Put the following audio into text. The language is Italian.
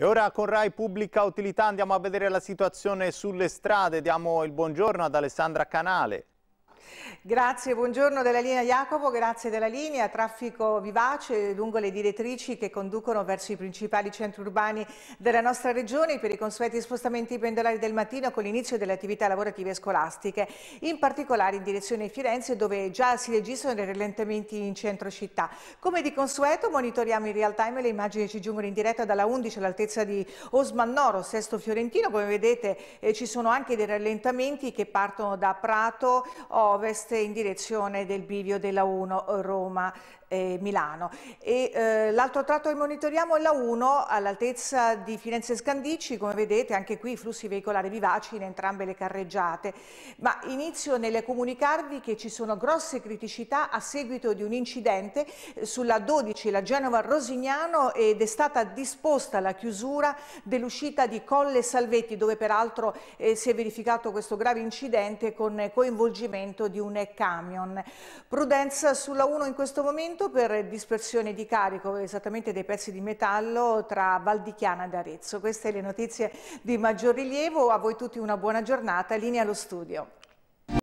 E ora con Rai Pubblica Utilità andiamo a vedere la situazione sulle strade. Diamo il buongiorno ad Alessandra Canale. Grazie, buongiorno della linea Jacopo, grazie della linea, traffico vivace lungo le direttrici che conducono verso i principali centri urbani della nostra regione per i consueti spostamenti pendolari del mattino con l'inizio delle attività lavorative scolastiche, in particolare in direzione Firenze dove già si registrano dei rallentamenti in centro città. Come di consueto monitoriamo in real time le immagini che ci giungono in diretta dalla 11 all'altezza di Osmannoro, Sesto Fiorentino, come vedete eh, ci sono anche dei rallentamenti che partono da Prato, ovest in direzione del bivio della 1 Roma eh, Milano. eh, l'altro tratto che monitoriamo è la 1 all'altezza di Firenze Scandicci, come vedete anche qui flussi veicolari vivaci in entrambe le carreggiate, ma inizio nel comunicarvi che ci sono grosse criticità a seguito di un incidente eh, sulla 12, la Genova-Rosignano ed è stata disposta la chiusura dell'uscita di Colle Salvetti dove peraltro eh, si è verificato questo grave incidente con coinvolgimento di un camion. Prudenza sulla 1 in questo momento appunto per dispersione di carico esattamente dei pezzi di metallo tra Valdichiana ed Arezzo. Queste le notizie di maggior rilievo, a voi tutti una buona giornata, linea allo studio.